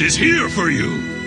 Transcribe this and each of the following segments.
Is here for you!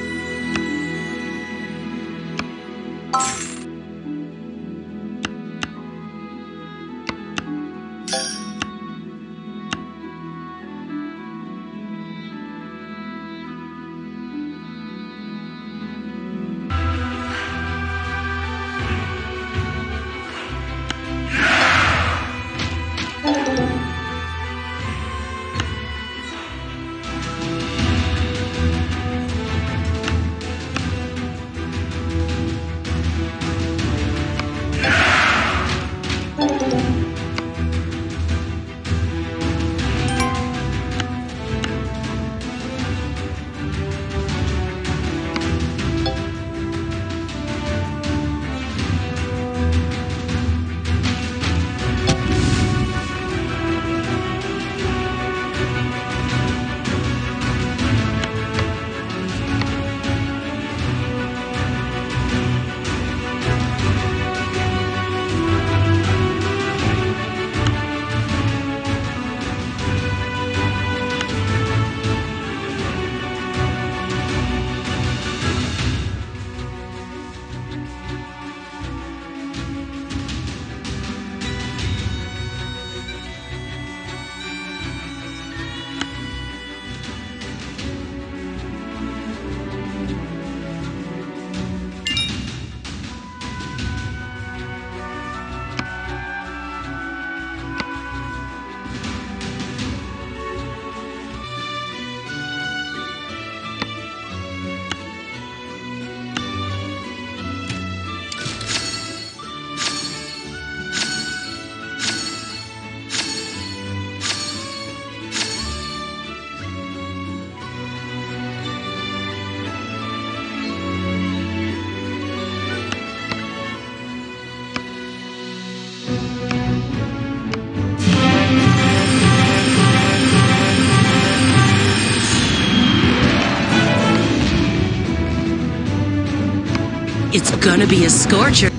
It's gonna be a scorcher.